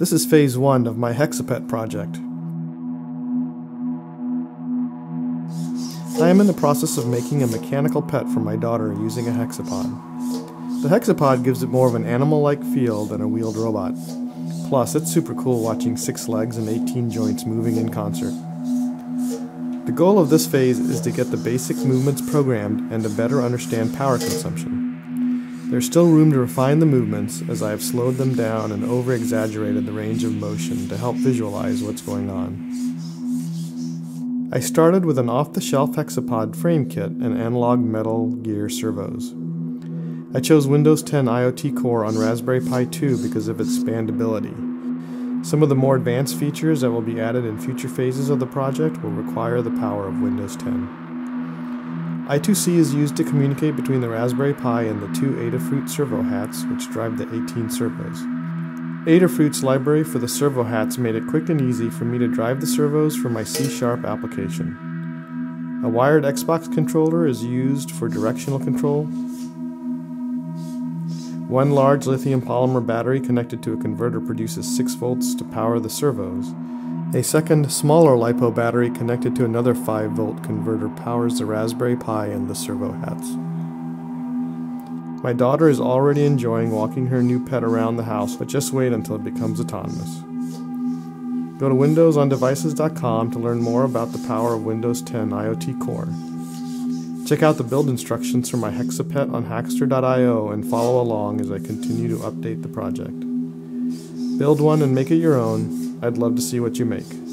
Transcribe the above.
This is phase one of my Hexapet project. I am in the process of making a mechanical pet for my daughter using a hexapod. The hexapod gives it more of an animal like feel than a wheeled robot. Plus, it's super cool watching six legs and 18 joints moving in concert. The goal of this phase is to get the basic movements programmed and to better understand power consumption. There's still room to refine the movements as I have slowed them down and over exaggerated the range of motion to help visualize what's going on. I started with an off the shelf hexapod frame kit and analog metal gear servos. I chose Windows 10 IoT Core on Raspberry Pi 2 because of its expandability. Some of the more advanced features that will be added in future phases of the project will require the power of Windows 10. I2C is used to communicate between the Raspberry Pi and the two Adafruit servo hats, which drive the 18 servos. Adafruit's library for the servo hats made it quick and easy for me to drive the servos for my C Sharp application. A wired Xbox controller is used for directional control. One large lithium polymer battery connected to a converter produces 6 volts to power the servos, a second, smaller LiPo battery connected to another 5 volt converter powers the Raspberry Pi and the servo hats. My daughter is already enjoying walking her new pet around the house, but just wait until it becomes autonomous. Go to windowsondevices.com to learn more about the power of Windows 10 IoT Core. Check out the build instructions for my Hexapet on Hackster.io and follow along as I continue to update the project. Build one and make it your own, I'd love to see what you make.